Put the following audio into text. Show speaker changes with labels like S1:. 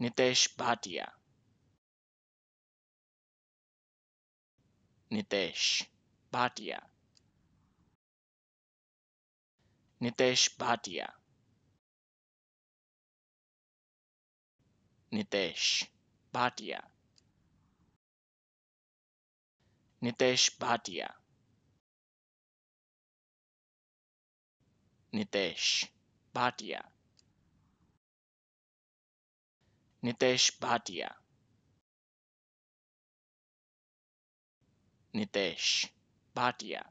S1: Nitesh Bhatia. Nitesh Bhatia. Nitesh Bhatia. Nitesh Bhatia. Nitesh Bhatia. Nitesh Bhatia Nitesh Bhatia. Nitesh Bhatia